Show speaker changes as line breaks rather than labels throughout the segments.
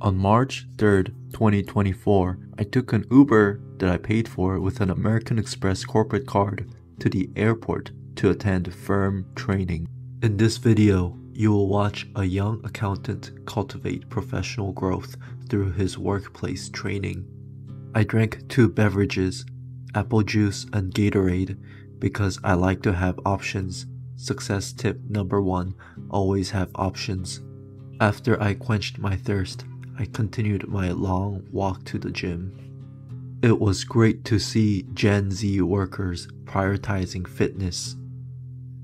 On March 3rd, 2024, I took an Uber that I paid for with an American Express corporate card to the airport to attend firm training. In this video, you will watch a young accountant cultivate professional growth through his workplace training. I drank two beverages, apple juice and Gatorade, because I like to have options. Success tip number one always have options. After I quenched my thirst, I continued my long walk to the gym. It was great to see Gen Z workers prioritizing fitness.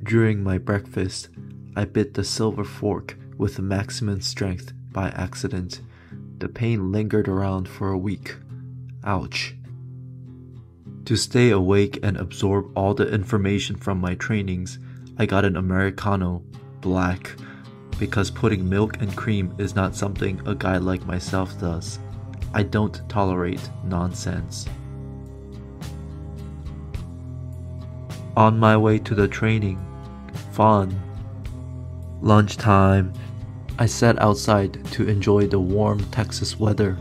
During my breakfast, I bit the silver fork with maximum strength by accident. The pain lingered around for a week. Ouch. To stay awake and absorb all the information from my trainings, I got an Americano, black, because putting milk and cream is not something a guy like myself does. I don't tolerate nonsense. On my way to the training, fun. Lunchtime, I sat outside to enjoy the warm Texas weather.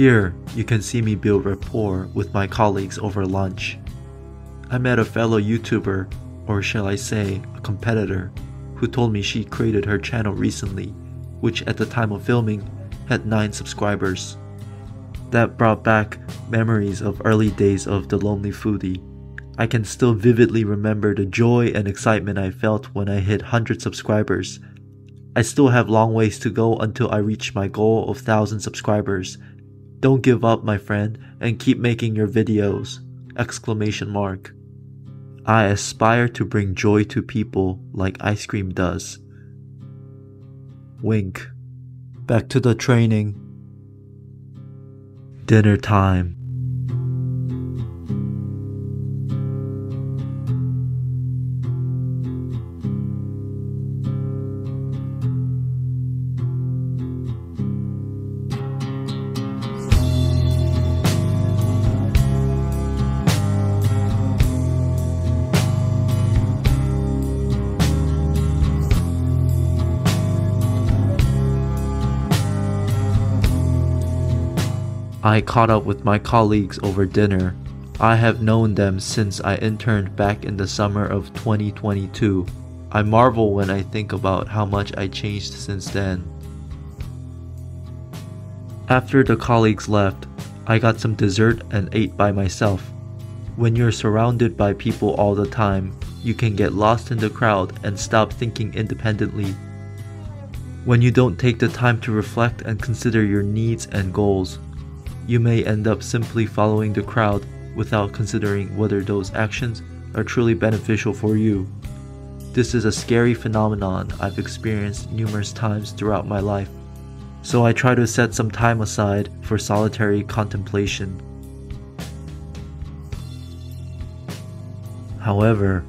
Here, you can see me build rapport with my colleagues over lunch. I met a fellow YouTuber, or shall I say, a competitor, who told me she created her channel recently, which at the time of filming had 9 subscribers. That brought back memories of early days of The Lonely Foodie. I can still vividly remember the joy and excitement I felt when I hit 100 subscribers. I still have long ways to go until I reach my goal of 1000 subscribers don't give up, my friend, and keep making your videos! Exclamation mark. I aspire to bring joy to people like ice cream does. Wink. Back to the training. Dinner time. I caught up with my colleagues over dinner. I have known them since I interned back in the summer of 2022. I marvel when I think about how much I changed since then. After the colleagues left, I got some dessert and ate by myself. When you're surrounded by people all the time, you can get lost in the crowd and stop thinking independently. When you don't take the time to reflect and consider your needs and goals, you may end up simply following the crowd without considering whether those actions are truly beneficial for you. This is a scary phenomenon I've experienced numerous times throughout my life, so I try to set some time aside for solitary contemplation. However,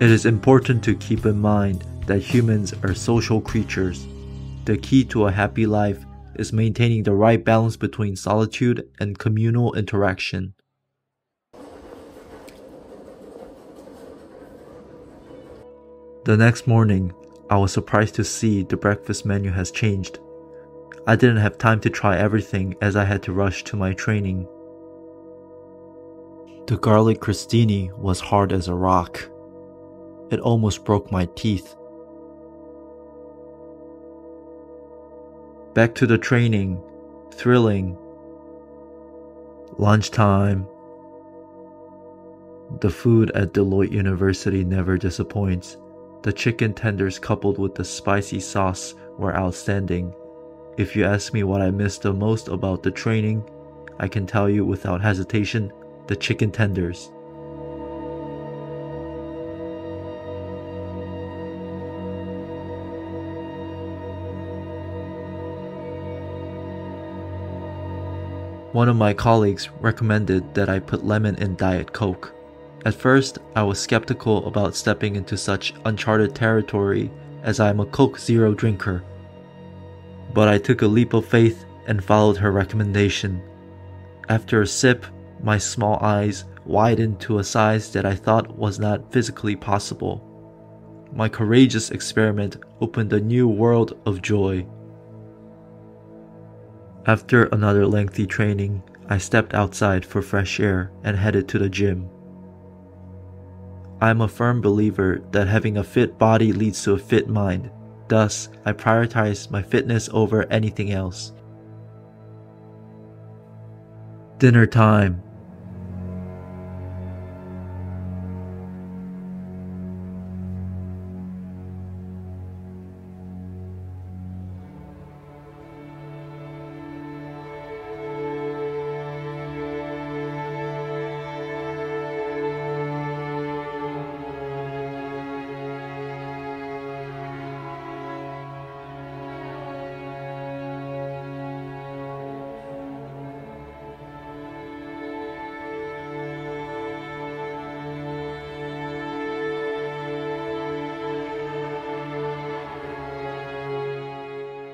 it is important to keep in mind that humans are social creatures. The key to a happy life is maintaining the right balance between solitude and communal interaction. The next morning, I was surprised to see the breakfast menu has changed. I didn't have time to try everything as I had to rush to my training. The garlic crostini was hard as a rock. It almost broke my teeth. Back to the training. Thrilling. Lunchtime. The food at Deloitte University never disappoints. The chicken tenders coupled with the spicy sauce were outstanding. If you ask me what I missed the most about the training, I can tell you without hesitation the chicken tenders. One of my colleagues recommended that I put lemon in Diet Coke. At first, I was skeptical about stepping into such uncharted territory as I am a Coke Zero drinker. But I took a leap of faith and followed her recommendation. After a sip, my small eyes widened to a size that I thought was not physically possible. My courageous experiment opened a new world of joy. After another lengthy training, I stepped outside for fresh air and headed to the gym. I am a firm believer that having a fit body leads to a fit mind. Thus, I prioritize my fitness over anything else. Dinner time.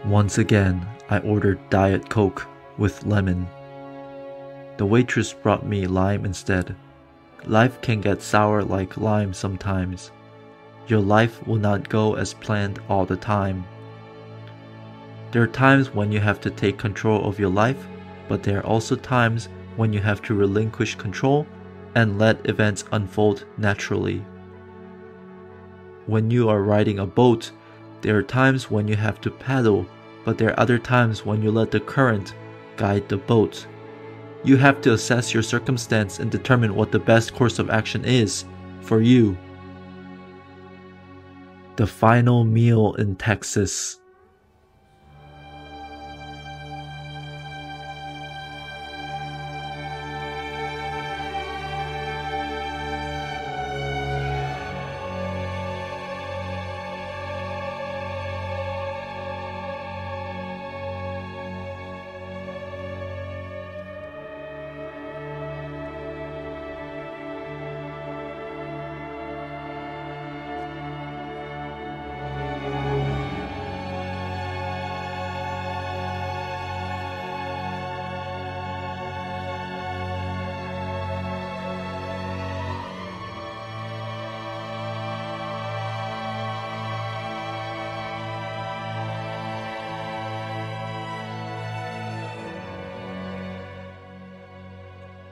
Once again, I ordered Diet Coke with lemon. The waitress brought me lime instead. Life can get sour like lime sometimes. Your life will not go as planned all the time. There are times when you have to take control of your life, but there are also times when you have to relinquish control and let events unfold naturally. When you are riding a boat, there are times when you have to paddle but there are other times when you let the current guide the boat. You have to assess your circumstance and determine what the best course of action is for you. The final meal in Texas.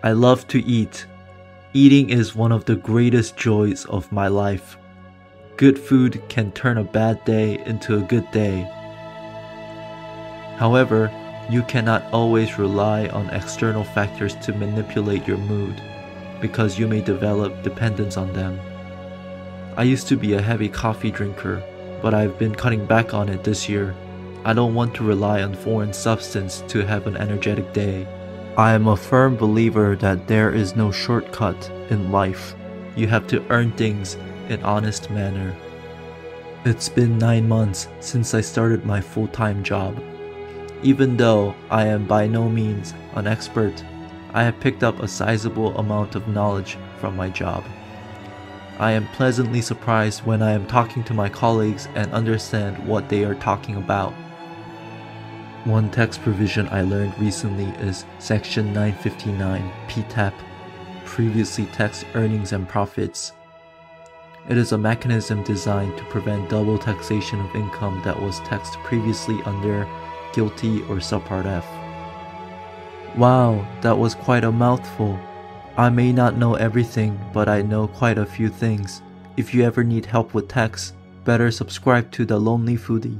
I love to eat. Eating is one of the greatest joys of my life. Good food can turn a bad day into a good day. However, you cannot always rely on external factors to manipulate your mood because you may develop dependence on them. I used to be a heavy coffee drinker, but I've been cutting back on it this year. I don't want to rely on foreign substance to have an energetic day. I am a firm believer that there is no shortcut in life. You have to earn things in honest manner. It's been 9 months since I started my full-time job. Even though I am by no means an expert, I have picked up a sizable amount of knowledge from my job. I am pleasantly surprised when I am talking to my colleagues and understand what they are talking about. One tax provision I learned recently is Section 959 PTEP, previously taxed earnings and profits. It is a mechanism designed to prevent double taxation of income that was taxed previously under GILTI or Subpart F. Wow, that was quite a mouthful. I may not know everything, but I know quite a few things. If you ever need help with tax, better subscribe to The Lonely Foodie.